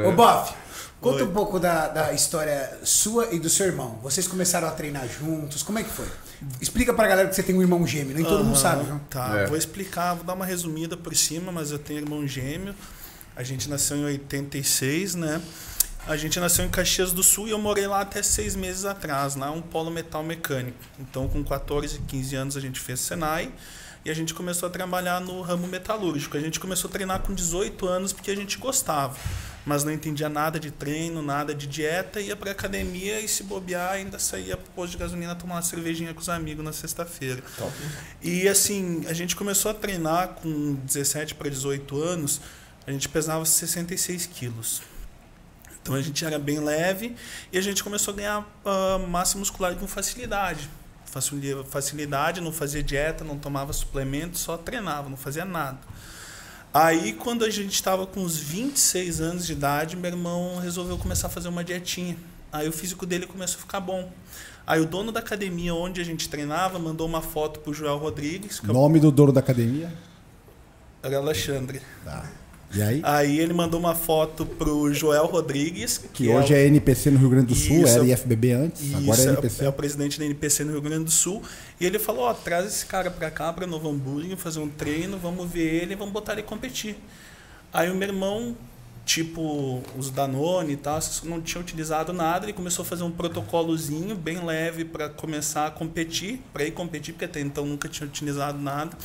Ô, Boff, conta um pouco da, da história sua e do seu irmão. Vocês começaram a treinar juntos, como é que foi? Explica pra galera que você tem um irmão gêmeo, nem todo mundo sabe, viu? Tá, É. vou explicar, vou dar uma resumida por cima, mas eu tenho irmão gêmeo. A gente nasceu em 86, né? A gente nasceu em Caxias do Sul e eu morei lá até seis meses atrás, lá é um polo metal mecânico. Então, com 14, 15 anos, a gente fez Senai e a gente começou a trabalhar no ramo metalúrgico. A gente começou a treinar com 18 anos porque a gente gostava, mas não entendia nada de treino, nada de dieta, ia pra academia e se bobear ainda saía pro posto de gasolina tomar uma cervejinha com os amigos na sexta-feira. E assim, a gente começou a treinar com 17 para 18 anos, a gente pesava 66 quilos. Então a gente era bem leve e a gente começou a ganhar ah, massa muscular com facilidade. Facili- Facilidade, não fazia dieta, não tomava suplemento, só treinava, não fazia nada. Aí, quando a gente estava com uns 26 anos de idade, meu irmão resolveu começar a fazer uma dietinha. Aí o físico dele começou a ficar bom. Aí o dono da academia onde a gente treinava mandou uma foto pro Joel Rodrigues, que Nome do dono da academia? era Alexandre. Tá. E aí? Aí ele mandou uma foto pro Joel Rodrigues, Que hoje é NPC no Rio Grande do Sul, Isso. era IFBB antes, Isso, agora é é, o- NPC. é o presidente da NPC no Rio Grande do Sul. E ele falou, ó, traz esse cara pra cá, pra Novo Hamburgo, fazer um treino, vamos ver ele, vamos botar ele competir. Aí o meu irmão, tipo, os Danone e tal, não tinha utilizado nada, ele começou a fazer um protocolozinho bem leve para começar a competir, para ir competir, porque até então nunca tinha utilizado nada.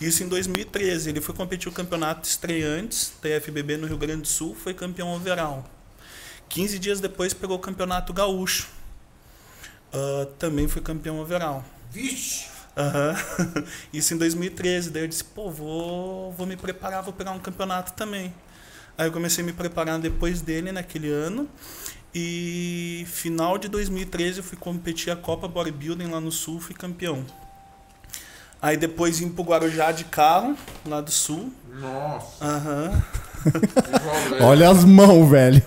Isso em 2013, ele foi competir o campeonato estreantes da IFBB no Rio Grande do Sul, foi campeão overall. 15 dias depois pegou o campeonato gaúcho. Ah, também foi campeão overall. Vixe! Aham. Isso em 2013. Daí eu disse, pô, vou, vou me preparar, vou pegar um campeonato também. Aí eu comecei a me preparar depois dele naquele ano. E final de 2013 eu fui competir a Copa Bodybuilding lá no Sul, fui campeão. Aí depois vim pro Guarujá de carro, lá do Sul. Nossa, Aham. rolê. Olha as mãos, velho.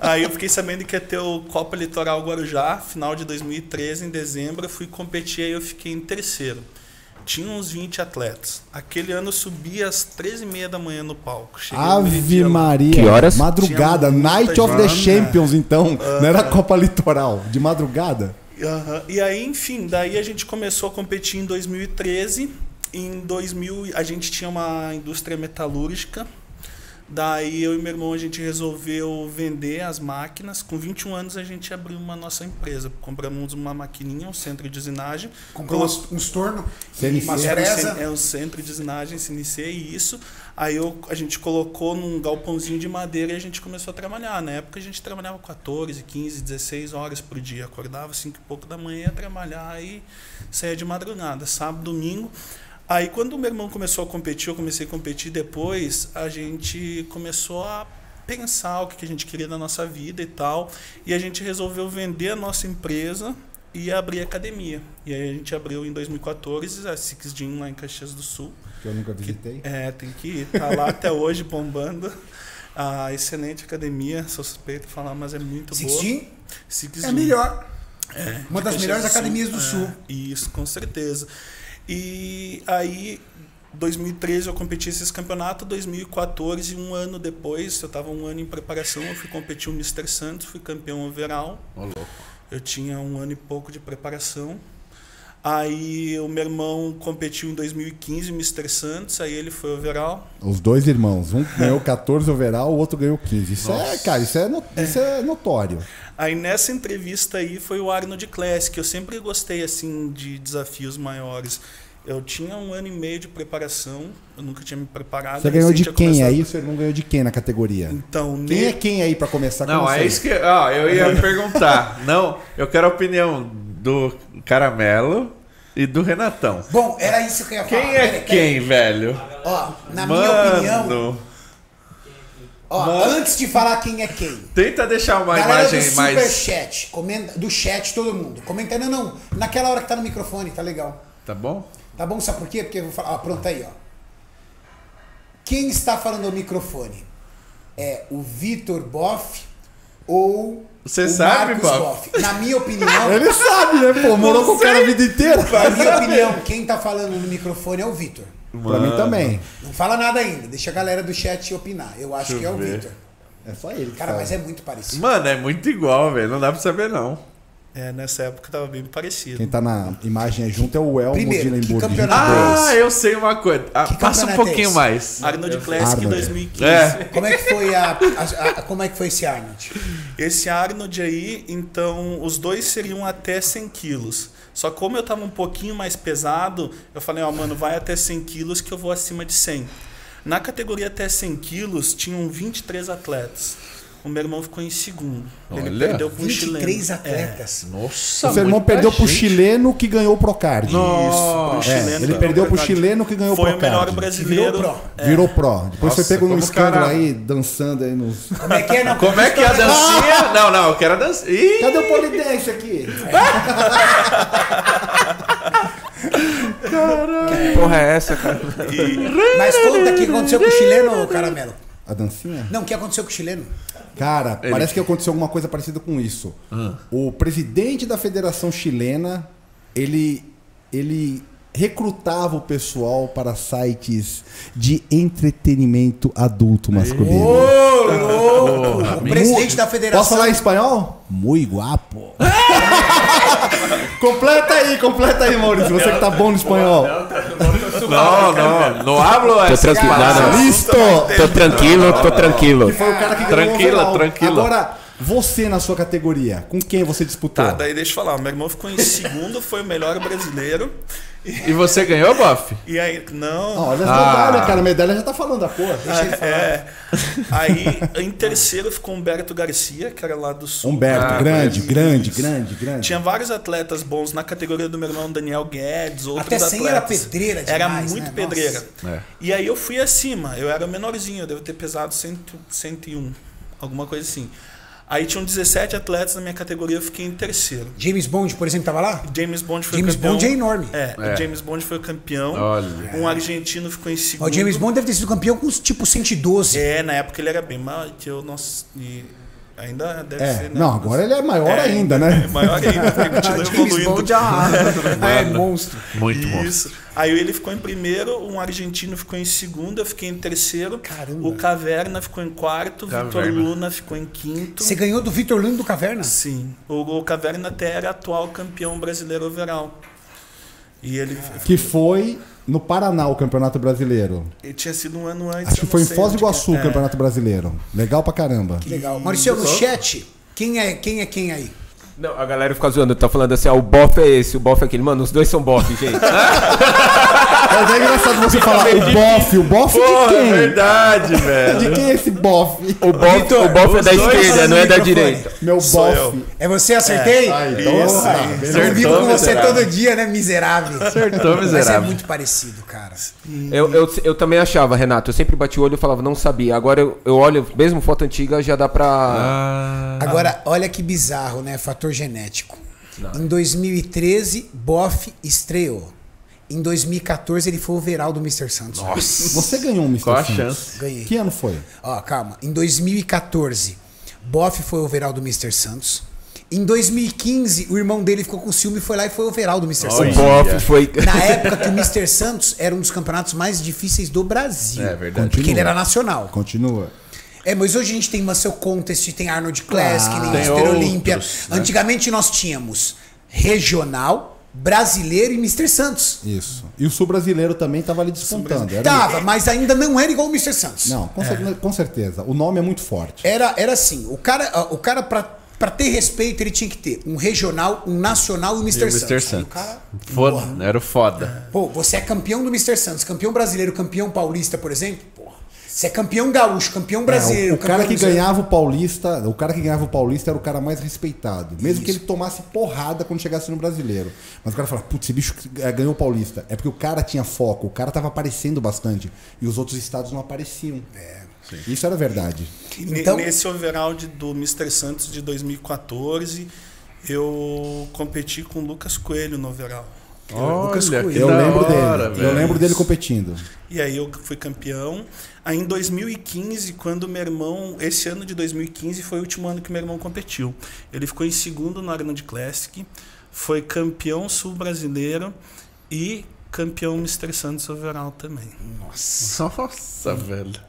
Aí eu fiquei sabendo que ia ter o Copa Litoral Guarujá, final de 2013, em dezembro. Eu fui competir e eu fiquei em terceiro. Tinha uns 20 atletas. Aquele ano eu subi às 13h30 da manhã no palco. Cheguei Ave. Maria. Que horas? Madrugada, Night of the. Champions, então. Não era Copa Litoral, de madrugada. Aham. E aí, enfim, daí a gente começou a competir em 2013. Em 2000 a gente tinha uma indústria metalúrgica. Daí eu e meu irmão a gente resolveu vender as máquinas. Com 21 anos a gente abriu uma nossa empresa. Compramos uma maquininha, um centro de usinagem. Comprou uns, uns tornos, CNC. umas Era um fresa. é um centro de usinagem, CNC e isso. Aí eu, a gente colocou num galpãozinho de madeira e a gente começou a trabalhar. Na época a gente trabalhava 14, 15, 16 horas por dia. Acordava 5 e pouco da manhã, ia trabalhar e saía de madrugada, sábado, domingo. Aí quando o meu irmão começou a competir, eu comecei a competir depois, a gente começou a pensar o que que a gente queria da nossa vida e tal. E a gente resolveu vender a nossa empresa e abrir a academia. E aí a gente abriu em 2014 a Six Gym lá em Caxias do Sul. Que eu nunca visitei. É, tem que ir. Tá lá até hoje bombando. A excelente academia, sou suspeito de falar, mas é muito boa. Sixteen Six é Gym. melhor. É, Uma das Caxias melhores do academias do É, Sul. Isso, com certeza. E aí, 2013 eu competi esses campeonatos, 2014, um ano depois, eu estava um ano em preparação, eu fui competir o Mr. Santos, fui campeão overall. Louco. Eu tinha um ano e pouco de preparação. Aí o meu irmão competiu em 2015, Mr. Santos, aí ele foi overall. Os dois irmãos. Um ganhou 14 overall, o outro ganhou 15. Isso é, cara, isso é, no- isso é notório. Aí nessa entrevista aí foi o Arnold Classic. Eu sempre gostei assim de desafios maiores. Eu tinha um ano e meio de preparação, eu nunca tinha me preparado. Você ganhou de quem começado- aí? Seu irmão ganhou de quem na categoria? Então, Quem ne- é quem aí pra começar com Não, você? é isso que. Ó, eu ia perguntar. Não, eu quero a opinião do Caramelo e do Renatão. Bom, era isso que eu ia falar. Quem é quem, velho? Ó, na minha opinião, Mano, ó, Mano. antes de falar quem é quem, Tenta deixar uma galera do imagem mais. superchat, comenta, do chat, todo mundo, comentando, não, não, naquela hora que tá no microfone, tá legal. Tá bom? Tá bom? Sabe por quê? Porque eu vou falar. Ó, pronto aí, ó. Quem está falando ao microfone? É o Vitor Boff ou Você o sabe, Marcos Boff? Na minha opinião, Ele sabe, né? Pô, morou com o cara a vida inteira. na minha opinião, quem tá falando no microfone é o Vitor. Pra mim também. Não fala nada ainda, deixa a galera do chat opinar. Eu acho Deixa que é o ver. Vitor. É só ele. que Cara, sabe. mas é muito parecido. Mano, é muito igual, velho. Não dá pra saber, não. É, nessa época tava bem parecido. Quem tá na imagem aí junto é o Elmo Primeiro, de que Lemburg. campeonato Ah, eu sei uma coisa. Ah, passa um é pouquinho esse? mais. Arnold Classic Arnold. 2015. É. Como é que foi a, a- a- como é que foi esse Arnold? Esse Arnold aí, então, os dois seriam até 100 quilos. Só que como eu tava um pouquinho mais pesado, eu falei, ó, mano, vai até 100 quilos que eu vou acima de 100. Na categoria até 100 quilos, tinham 23 atletas. O meu irmão ficou em segundo. Ele Olha. perdeu para um chileno. 23 É, atletas. Nossa, O seu irmão perdeu pro gente. chileno que ganhou o Procard. Nossa. pro É, chileno. ele perdeu pro chileno que ganhou o Foi o Procard. melhor brasileiro. Virou pro. É. Virou pró. Depois Nossa, foi pego num escândalo cara- aí, dançando aí nos. Como é que é? Não, Como é que é a dancinha? Não, não, eu quero a dancinha. Ih, Cadê o polidense aqui? Que porra é essa, cara? E Mas conta o que aconteceu com o chileno, Caramelo. A dancinha? Não, o que aconteceu com o chileno? Cara, parece que aconteceu alguma coisa parecida com isso. O presidente da Federação Chilena, ele, ele recrutava o pessoal para sites de entretenimento adulto masculino. Ô, louco! O presidente da federação. Posso falar em espanhol? Muito guapo. completa aí, completa aí, Maurício. Você que tá bom no espanhol. Não, não. Não hablo Tô tranquilo, não, não. Listo! Tô tranquilo, tô tranquilo. Que foi o cara que ganhou o Tranquila, overall. tranquila. Agora, você na sua categoria, com quem você disputou? tá, daí deixa eu falar. Meu irmão ficou em segundo, foi o melhor brasileiro. E você ganhou, Boff? E aí, não. Ah, olha as Ah. medalhas, cara. A medalha já tá falando da cor. Deixa ele falar. É. Aí, em terceiro ficou Humberto Garcia, que era lá do sul. Humberto, Ah, grande, grande, grande, grande. Tinha vários atletas bons na categoria do meu irmão Daniel Guedes, outros Até 100 era atletas. pedreira Era demais, muito né? pedreira. É. E aí eu fui acima, eu era menorzinho, eu devo ter pesado 100, 101, alguma coisa assim. Aí tinham 17 atletas na minha categoria, eu fiquei em terceiro. James Bond, por exemplo, tava lá? James Bond foi James campeão. Bond é enorme. É, É. o James Bond foi o campeão. Olha. Um argentino ficou em segundo. O James Bond deve ter sido campeão com tipo 112. É, na época ele era bem maior que eu, nossa, e ainda deve É, ser, né? não, agora ele é maior É, ainda, né? É maior ainda, porque continua James evoluindo. Bond é, é monstro. Muito. Isso. Aí ele ficou em primeiro, um argentino ficou em segundo, eu fiquei em terceiro. Caramba. O Caverna ficou em quarto, o Vitor. Luna ficou em quinto. Você ganhou do Vitor Lund do Caverna? Sim. O, o Caverna até era atual campeão brasileiro overall. E ele, Que foi no Paraná o Campeonato Brasileiro. ele tinha sido um ano antes. Acho que foi em Foz do Iguaçu o Campeonato Brasileiro. Legal pra caramba. Que legal. Maurício, no chat, quem é quem, é quem aí? Não, a galera fica zoando, tá falando assim, ah, o bofe é esse, o bofe é aquele. Mano, os dois são bofe, gente. Mas é engraçado você falar o bofe. O bofe de Porra, é quem? verdade, velho. De quem é esse bofe? O bofe, o bofe é da esquerda, não é da direita. Meu bofe. É você, acertei? Ah, então, Isso. Eu vivo com você miserável. todo dia, né, miserável? Acertou, Mas é miserável. muito parecido, cara. Eu, eu, eu também achava, Renato, eu sempre bati o olho e falava, não sabia. Agora eu, eu olho, mesmo foto antiga, já dá pra... Ah, Agora, olha que bizarro, né? Fator genético. Em 2013, Boff estreou. Em 2014, ele foi o overall do Mr. Santos. Você ganhou um Mr. qual a Santos. chance? Ganhei. Que ano foi? Ó, calma. Em 2014, Boff foi o overall do Mr. Santos. Em 2015, o irmão dele ficou com ciúme e foi lá e foi o overall do Mr. O Santos. bofe foi... Na época que o Mr. Santos era um dos campeonatos mais difíceis do Brasil. É verdade. Porque ele era nacional. Continua. É, mas hoje a gente tem Muscle Contest, tem Arnold Classic, Ah, tem Mr. Olímpia. né? Antigamente nós tínhamos regional, brasileiro e Mr. Santos. Isso. E o sul brasileiro também tava ali despontando. Era- Tava, mas ainda não era igual o Mr. Santos. Não, com, cer- com certeza. O nome é muito forte. Era, era assim, o cara, o cara pra, pra ter respeito, ele tinha que ter um regional, um nacional e um E Mr. o Santos. Mr. Aí o Santos. cara- Foda, era o foda. Pô, você é campeão do Mr. Santos, campeão brasileiro, campeão paulista, por exemplo. Você é campeão gaúcho, campeão brasileiro. É, o, o cara campeão que do- ganhava o Paulista, o cara que ganhava o Paulista era o cara mais respeitado. Mesmo que ele tomasse porrada quando chegasse no brasileiro. Mas o cara fala, putz, esse bicho eh, ganhou o Paulista. É porque o cara tinha foco, o cara tava aparecendo bastante. E os outros estados não apareciam. Isso era verdade. Então- Nesse overall de- do Mr. Santos de 2014, eu competi com o Lucas Coelho no overall. Lucas Olha, Coelho. que Eu lembro hora, dele. velho. Eu lembro dele competindo. E aí eu fui campeão. Aí em 2015, quando meu irmão. Esse ano de 2015 foi o último ano que meu irmão competiu. Ele ficou em segundo no Arnold Classic, foi campeão sul-brasileiro e campeão Mr. Santos overall também. Nossa, velho.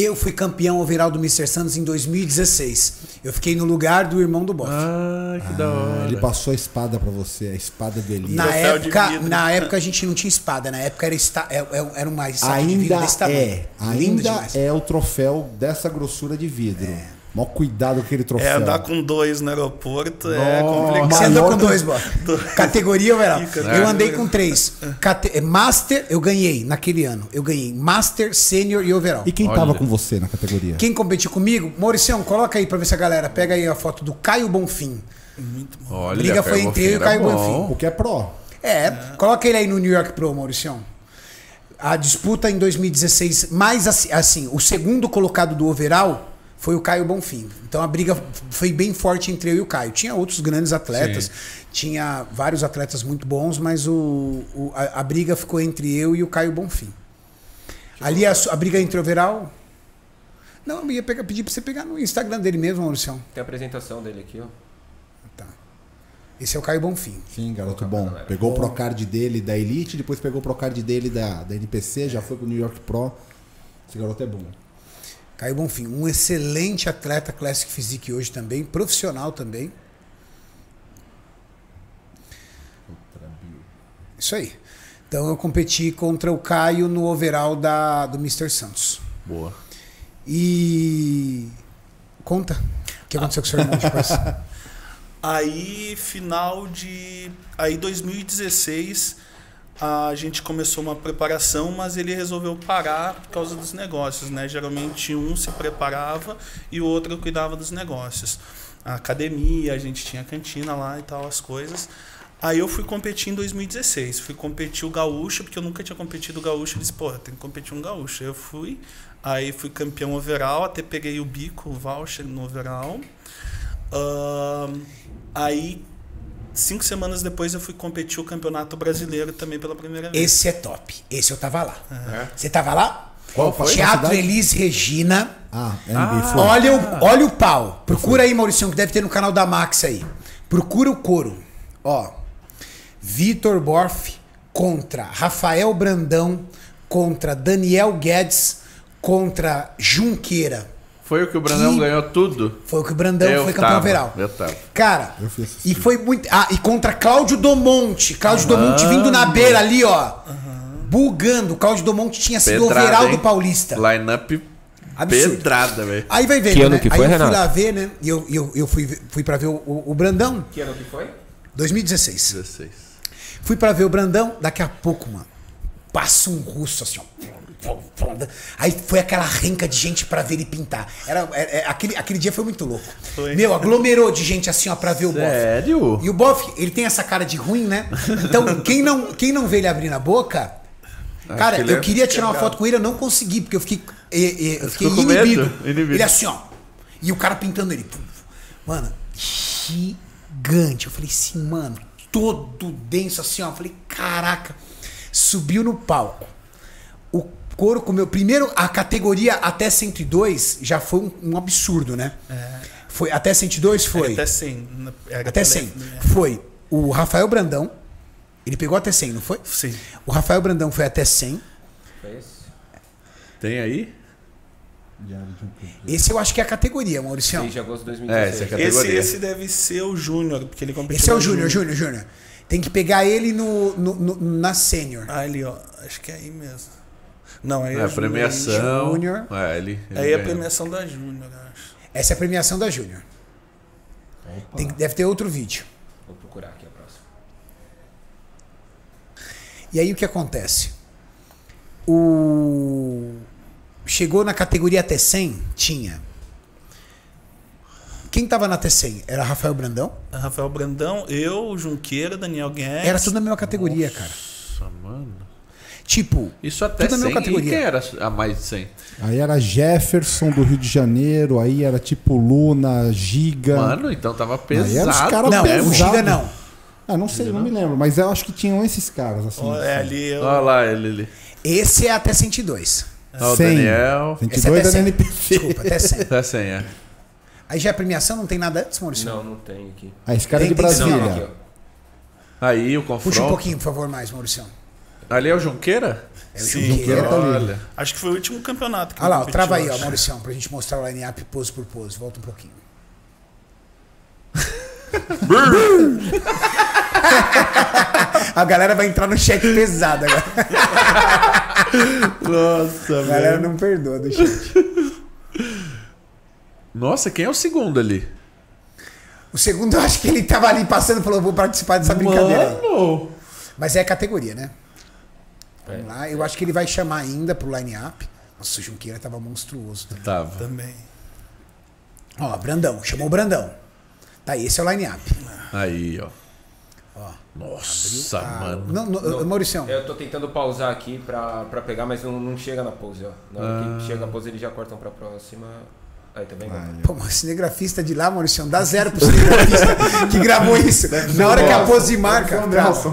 Eu fui campeão overall do Mr. Santos em 2016. Eu fiquei no lugar do irmão do Boff. Ah, que da Ah, hora. ele passou a espada pra você, a espada Elias. na, época, na época a gente não tinha espada, na época era, esta, é- é- era uma espada de vidro Ainda desse tamanho. é, Lindo ainda demais. é o troféu dessa grossura de vidro. Mó cuidado com aquele troféu. É, andar com dois no aeroporto é Nossa. complicado. Você andou com do- dois, Boff. Categoria overall. Fica, Eu andei com três. Cate- é, Master, eu ganhei naquele ano. Eu ganhei Master, Sênior e Overall. E quem Olha. tava com você na categoria? Quem competiu comigo? Mauricião, coloca aí pra ver se a galera pega aí a foto do Caio Bonfim. Olha, A briga foi Caio entre eu e o Caio era Bonfim. bom. O que é pró. É, coloca ele aí no New York Pro, Mauricião. A disputa em 2016, mais assim, assim, o segundo colocado do overall foi o Caio Bonfim. Então a briga foi bem forte entre eu e o Caio. Tinha outros grandes atletas, tinha vários atletas muito bons, mas o, o- a, a briga ficou entre eu e o Caio Bonfim. Ali a, a briga entre overall. Não, eu ia pegar, pedir pra você pegar no Instagram dele mesmo, Mauricião. Tem a apresentação dele aqui, ó. Tá. Esse é o Caio Bonfim. Sim, garoto bom. Pegou o Procard dele da Elite, depois pegou o Procard dele da, da NPC, já foi pro New York Pro. Esse garoto é bom. Caio Bonfim, um excelente atleta Classic Physique hoje também, profissional também. Isso aí. Então eu competi contra o Caio no overall da, do Mr. Santos. Boa. E. Conta. O que aconteceu com o seu irmão depois? Aí, final de. Aí, 2016, a gente começou uma preparação, mas ele resolveu parar por causa dos negócios, né? Geralmente um se preparava e o outro cuidava dos negócios. A academia, a gente tinha cantina lá e tal, as coisas. Aí eu fui competir em 2016. Fui competir o gaúcho, porque eu nunca tinha competido o gaúcho. Eu disse, porra, tem que competir um gaúcho. Eu fui, aí fui campeão overall, até peguei o bico, o voucher no overall. Ahn, aí, cinco semanas depois, eu fui competir o Campeonato Brasileiro também pela primeira vez. Esse é top. Esse eu tava lá. É. Você tava lá? Qual foi? Teatro? Elis Regina. Ah, NBA foi. Olha o, olha o pau. Procura aí, Mauricião, que deve ter no canal da Max aí. Procura o couro. Ó. Vitor Borf contra Rafael Brandão contra Daniel Guedes contra Junqueira. Foi o que o Brandão Que- ganhou tudo? Foi o que o Brandão Eu foi campeão tava, overall. eu tava. Cara, Eu fui e foi muito. Ah, e contra Cláudio Domonte. Cláudio Domonte vindo na beira ali, ó. Bugando. Cláudio Domonte tinha sido Pedrada, overall hein? do Paulista. Line-up Absurdo. pedrada, velho. Aí vai ver, Que ano né? que Aí foi, eu fui Renato? lá ver, né? E eu, eu, eu fui, fui pra ver o, o- o Brandão, Que ano que foi? 2016. 16. Fui pra ver o Brandão, daqui a pouco, mano, passa um russo assim, ó. Aí foi aquela renca de gente pra ver ele pintar. Era, é- é- aquele, aquele dia foi muito louco. Foi. Meu, aglomerou de gente assim, ó, pra ver o Boff. Sério? E o Boff, ele tem essa cara de ruim, né? Então, quem não, quem não vê ele abrindo a boca. Cara, que eu é queria tirar uma foto com ele, eu não consegui, porque eu fiquei, eh, eu fiquei inibido. Inibido. Ele assim, ó. E o cara pintando ele. Mano, gigante. Eu falei assim, mano, todo denso assim, ó. Eu falei, caraca. Subiu no palco. O couro comeu. Primeiro, a categoria até 102 já foi um, um absurdo, né? Foi, até 102 foi. Até 100. né? Era Até tele- 100. Foi o Rafael Brandão. Ele pegou até 100, não foi? Sim. O Rafael Brandão foi até 100. Foi esse? Tem aí? Esse eu acho que é a categoria, Mauricião. 6 de agosto de É, 2016. esse é Esse, categoria. esse deve ser o Júnior, porque ele competiu. Esse é o Júnior, Júnior, Júnior. Tem que pegar ele no, no- no- na Sênior. Ah, ali, ó. Acho que é aí mesmo. Não, aí É, é, a Júnior. premiação. Júnior. É, ele, ele Aí é a premiação da Júnior, acho. Essa é a premiação da Júnior. Tem- Deve ter outro vídeo. Vou procurar aqui a próxima. E aí o que acontece? O chegou na categoria até 100, tinha. Quem tava na T100? Era Rafael Brandão? Rafael Brandão, eu, Junqueira, Daniel Guedes. Era tudo na mesma categoria, cara. Nossa, mano. Tipo, Isso até Tudo na 100. mesma categoria. E quem era a mais de 100? Aí era Jefferson do Rio de Janeiro, aí era tipo Luna, Giga. Mano, então tava Aí pesado. eram os caras não, pesado. o Giga não. Ah, não sei, não me lembro, mas eu acho que tinham esses caras assim. Ó, É ali, eu, Olha lá ele ali. Esse é até 102. Ó, o 100. Daniel. Esse é 22 até da 100. NPC. Desculpa, até 100. Tá 100, é. Aí já é premiação, não tem nada antes, Maurício? Não, não tem aqui. Ah, esse cara é de Tem- tem sim, Não, Brasília. aqui, ó. Aí o confronto. Puxa um pouquinho, por favor, mais, Maurício. Ali é o Junqueira? É o Sim. Junqueira. tá ali. Olha. Acho que foi o último campeonato que Olha lá, trava aí, ó, acho. Mauricião, pra gente mostrar o line-up pose por pose. Volta um pouquinho. A galera vai entrar no chat pesado agora. Nossa, A galera não perdoa do chat. Nossa, quem é o segundo ali? O segundo, eu acho que ele tava ali passando e falou: vou participar dessa brincadeira. Mano! Mas é categoria, né? Vamos lá. Eu acho que ele vai chamar ainda pro line-up. Nossa, o Junqueira tava monstruoso também. Tava. Também. Ó, Brandão, chamou o Brandão. Tá, esse é o line-up. Aí, ó. Ó. Nossa, Ah, mano. Não, não, Mauricião. Eu tô tentando pausar aqui pra, pra pegar, mas não, não chega na pose, ó. Na hora Ah. que chega a pose, eles já cortam pra próxima. Aí, tá vendo? Pô, mas o cinegrafista de lá, Mauricião, dá zero pro cinegrafista que gravou isso. Na hora que a pose marca.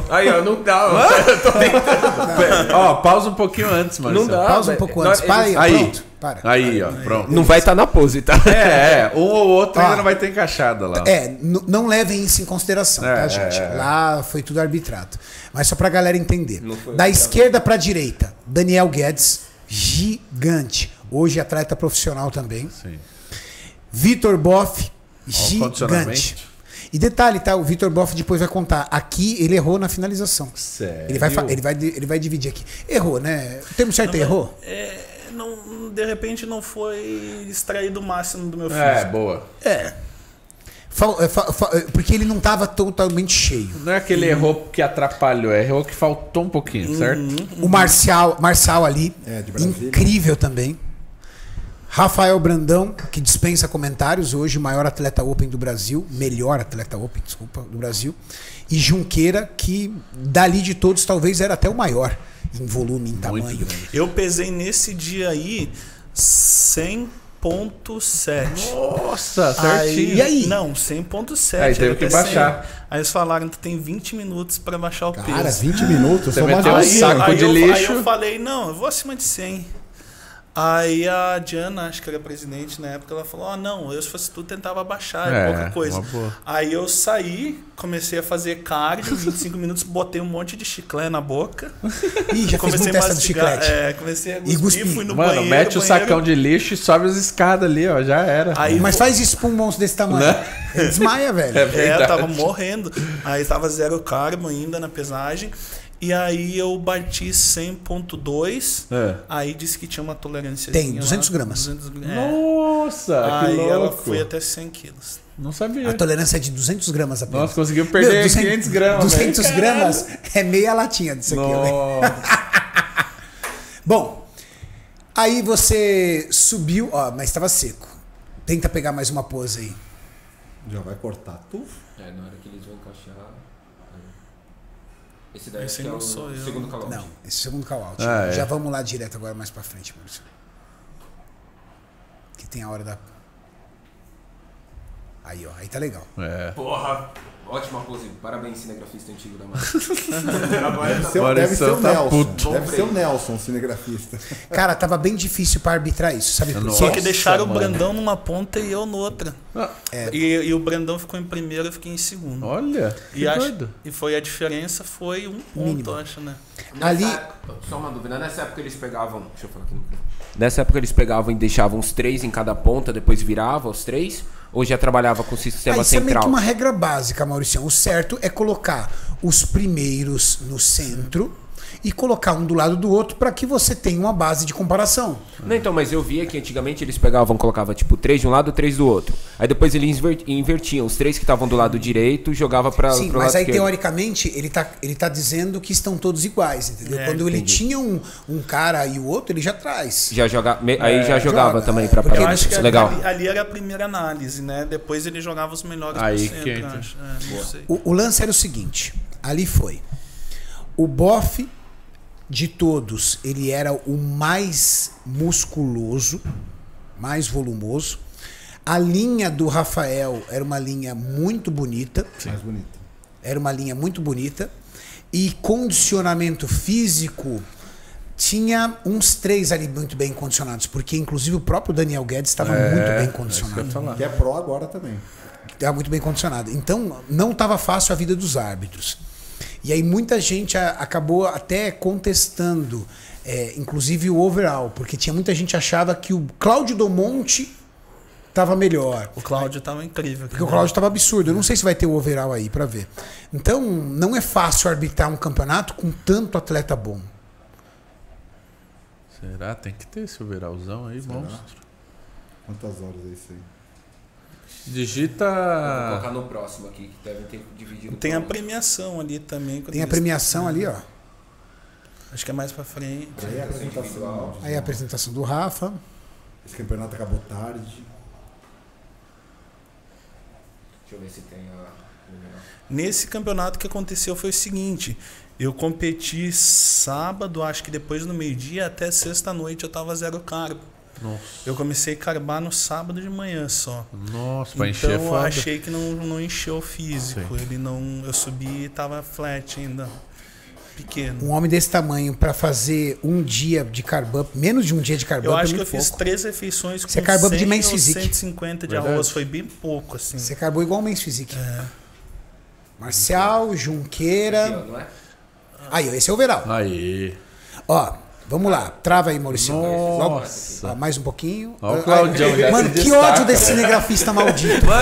Aí, ó, não dá. ó. Tô tentando. Ó, pausa um pouquinho antes, mano. Não dá. Pausa um pouco antes. Para aí, eles- ó, Aí. pronto. Para. Aí, ó, pronto. Não vai estar na pose, tá? É, é. Um ou outro Ó. ainda não vai ter encaixada lá. É, não levem isso em consideração, É, tá, gente? é, é. Lá foi tudo arbitrado. Mas só pra galera entender. Da arbitrado. esquerda pra direita, Daniel Guedes, gigante. Hoje atleta profissional também. Sim. Vitor Boff, gigante. E detalhe, tá? O Vitor Boff depois vai contar. Aqui ele errou na finalização. Sério? Ele vai, ele, vai, ele vai dividir aqui. Errou, né? O termo certo é errou? É, não, de repente não foi extraído o máximo do meu É, físico. boa. É. Fal- é, fa- fa- é, porque ele não tava totalmente cheio. Não é que ele errou que atrapalhou, é errou que faltou um pouquinho, certo? O Marcial, Marçal ali, É, incrível também. Rafael Brandão, que dispensa comentários, hoje o maior atleta open do Brasil, melhor atleta open, desculpa, do Brasil. E Junqueira, que dali de todos talvez era até o maior em volume, em tamanho. Eu pesei nesse dia aí 100.7. Nossa, certinho. E aí? Não, 100.7. Aí teve que baixar. 100. Aí eles falaram que tem 20 minutos pra baixar o Cara, peso. 20 minutos, Você meteu um saco aí de eu, lixo. Aí eu falei, não, eu vou acima de 100. Aí a Diana, acho que era presidente na época, ela falou: Ah, não, eu se fosse tu tentava baixar, é, pouca coisa. Aí eu saí, comecei a fazer cardio, 25 minutos, botei um monte de chiclete na boca. Ih, já comecei muita essa do mastigar, chiclete. É, comecei a E cuspir, cuspir. fui no Mano, banheiro. mete o banheiro- sacão de lixo e sobe as escadas ali, ó. Já era. Aí Mas faz isso pra um monstro desse tamanho. Ele desmaia, velho. É É, eu tava morrendo. Aí tava zero carbo ainda na pesagem. E aí eu bati 100.2. É. Aí disse que tinha uma tolerância. Tem, 200 gramas. 200 gramas. É. Nossa, que Aí ela louco. foi até 100 quilos. Não sabia. A tolerância é de 200 gramas apenas. Nossa, conseguiu perder 500 gramas, 200 velho. gramas é meia latinha disso aqui. né? Nossa. Bom, aí você subiu, ó, mas estava seco. Tenta pegar mais uma pose aí. Já vai cortar tudo. É, na hora que eles vão encaixar. Esse daí Esse é não o sou eu. segundo call Não, esse segundo call out. Ah, é. Já vamos lá direto agora mais pra frente, Maurício. Que tem a hora da. Aí, ó, aí tá legal. É. Porra! Ótima pose. Parabéns, cinegrafista antigo da. Agora tá Seu- Agora deve ser o tá Nelson. puto. Deve ser o Nelson, cinegrafista. Cara, tava bem difícil pra arbitrar isso, sabe Nossa. Só que deixaram mano. o Brandão numa ponta e eu noutra. Ah, E, e o Brandão ficou em primeiro, eu fiquei em segundo. Olha, E, acho, e foi a diferença foi um ponto, Mínimo. eu acho, né? Ali- Nessa época- só uma dúvida. Nessa época eles pegavam. Deixa eu falar aqui no. Nessa época eles pegavam e deixavam os três em cada ponta, depois virava os três? Ou já trabalhava com o sistema Ah, isso é meio que central? uma regra básica, Maurício. O certo é colocar os primeiros no centro e colocar um do lado do outro para que você tenha uma base de comparação. Não, então, mas eu via que antigamente eles pegavam, colocavam tipo três de um lado, três do outro. Aí depois eles inver- invertiam. Os três que estavam do lado direito jogava para Sim, pro mas lado aí esquerdo. teoricamente ele tá, ele tá dizendo que estão todos iguais, entendeu? É, Quando ele tinha um, um cara e o outro, ele já traz. Já joga, me- aí já jogava joga, também é, pra porque Eu pra- acho que Legal. ali, ali era a primeira análise, né? Depois ele jogava os melhores Aí por que centro, entra. acho. É, não sei. O, o lance era o seguinte: ali foi. O Boff de todos, ele era o mais musculoso, mais volumoso. A linha do Rafael era uma linha muito bonita. Mais bonito. Era uma linha muito bonita. E condicionamento físico tinha uns três ali muito bem condicionados, porque inclusive o próprio Daniel Guedes estava muito bem É condicionado. falar. É Que é pró agora também. Estava muito bem condicionado. Então não estava fácil a vida dos árbitros. E aí muita gente a- acabou até contestando, é, inclusive o overall, porque tinha muita gente que achava que o Cláudio Domonte tava melhor. O Cláudio tava incrível. Porque o Cláudio estava absurdo. Eu não sei se vai ter o overall aí pra ver. Então, não é fácil arbitrar um campeonato com tanto atleta bom. Será? Tem que ter esse overallzão aí, monstro. Quantas horas é isso aí? Vou Digita. colocar no próximo aqui, que devem ter dividido. Tem a premiação ali também. Tem a premiação ali, ó. Acho que é mais pra frente. Aí é a apresentação. Aí a apresentação do Rafa. Esse campeonato acabou tarde. Deixa eu ver se tem a. Nesse campeonato que aconteceu foi o seguinte: eu competi sábado, acho que depois no meio-dia, até sexta-noite eu tava zero carbo. Nossa, Eu comecei a carbar no sábado de manhã só. nossa pra então encher eu achei que não, não encheu o físico. Ele não. Eu subi e tava flat ainda. Pequeno. Um homem desse tamanho pra fazer um dia de carb menos de um dia de carb Eu é acho que eu muito fiz pouco. três refeições com Você é carb up de 100 Men's ou Physique. 150 de Verdade. arroz. Foi bem pouco, assim. Você carbou igual Men's Physique. É. Marcial, Aqui, Junqueira. ó, não é? Aí, ó, esse é o overall. Aí. Ó, vamos lá. Trava aí, Maurício. Nossa. ó, mais um pouquinho. Ó o Claudião Mano, que destaca, ódio desse velho. cinegrafista maldito.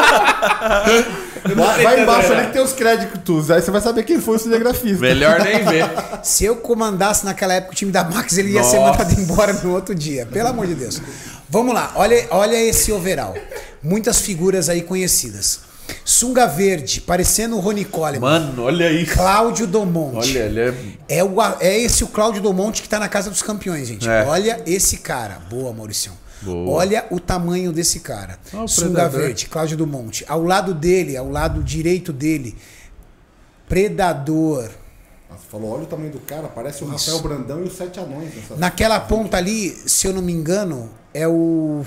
Vai, vai embaixo ali que tem os créditos. Aí você vai saber quem foi o cinegrafista. Melhor nem ver. Se eu comandasse naquela época o time da Max, ele ia ser Nossa. mandado embora no outro dia. Pelo amor de Deus. Vamos lá, olha, olha esse overall. Muitas figuras aí conhecidas. Sunga Verde, parecendo o Rony Coleman. Mano, olha isso. Cláudio Domonte. Olha, ele é. É, o, é esse o Cláudio Domonte que tá na casa dos campeões, gente. É. Olha esse cara. Boa, Mauricião. Boa. Olha o tamanho desse cara. Ó, o Sunga predador. Verde, Cláudio Domonte. Ao lado dele, ao lado direito dele, Predador. Nossa, falou, olha o tamanho do cara, parece o Rafael Brandão e os Sete Anões. Nessa... Naquela ponta ali, se eu não me engano, é o.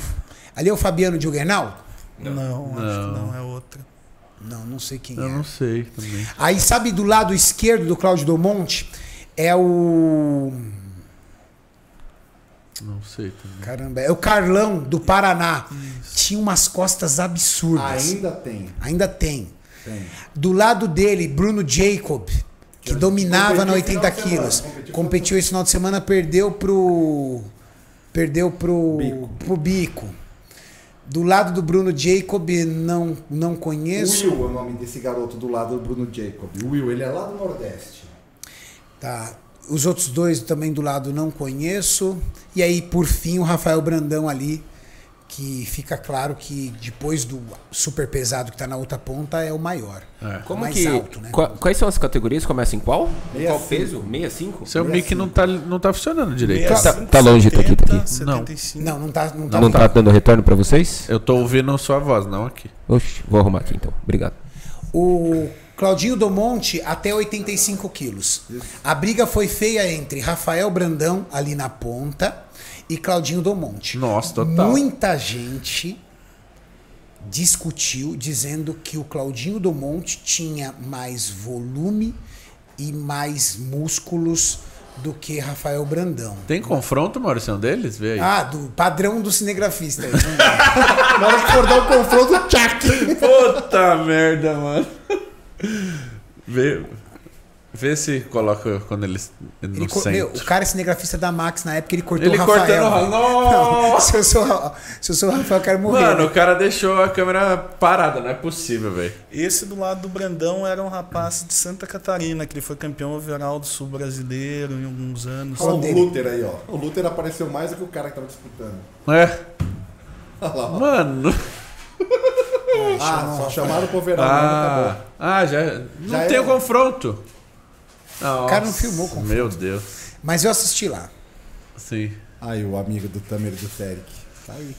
Ali é o Fabiano Jugernal? Não, acho que não, é outra. Não, não sei quem Eu é. não sei também. Aí, sabe do lado esquerdo do Cláudio Domonte? É o. Não sei também. Caramba, é o Carlão do Paraná. Tinha umas costas absurdas. Ainda tem. Ainda tem. Tem. Do lado dele, Bruno Jacob, que dominava na competiu 80 esse final de quilos. semana, competiu Competiu esse final de semana, perdeu pro. Perdeu pro. Bico. pro bico. Do lado do Bruno Jacob, não, não conheço. Will é o nome desse garoto do lado do Bruno Jacob. O Will, ele é lá do Nordeste. Tá. Os outros dois também do lado não conheço. E aí, por fim, o Rafael Brandão ali, que fica claro que depois do super pesado que tá na outra ponta é o maior. É. Como mais que. alto, né? qua- quais são as categorias? Começa em qual? Em qual 65. peso? 65? Seu mic não tá, não tá funcionando direito. Tá- 65, tá longe daqui, tá aqui? 75. Não, não tá. Não tá. Não tá dando retorno pra vocês? Eu tô ouvindo sua voz, não aqui. Oxe, vou arrumar aqui então. Obrigado. O Claudinho Domonte até 85 quilos. A briga foi feia entre Rafael Brandão, ali na ponta, e Claudinho Domonte. Nossa, total. Muita gente discutiu dizendo que o Claudinho Domonte tinha mais volume e mais músculos do que Rafael Brandão. Tem confronto, Maurício, deles? Vê aí. Ah, do padrão do cinegrafista. aí. Na hora que for dar o confronto, tchac! Puta merda, mano. Vê, vê se coloca quando eles Ele não sente. meu, o cara é cinegrafista da Max na época, ele cortou Ele o Rafael. cortando Ra- Não, Nossa! se, eu sou, se eu sou o Rafael, eu quero morrer. Mano, o cara deixou a câmera parada, não é possível, velho. Esse do lado do Brandão era um rapaz de Santa Catarina, que ele foi campeão overall do sul brasileiro em alguns anos. Olha dele. o Luther aí, ó. O Luther apareceu mais do que o cara que tava disputando. É. Olha lá, ó. Mano. Ah, só chamaram pro verão, mesmo, Ah, acabou. ah já. Não Já tem é. o confronto. O cara não filmou o confronto. Meu Deus. Mas eu assisti lá. Sim. Aí o amigo do Tamer do Seric. Tá aí.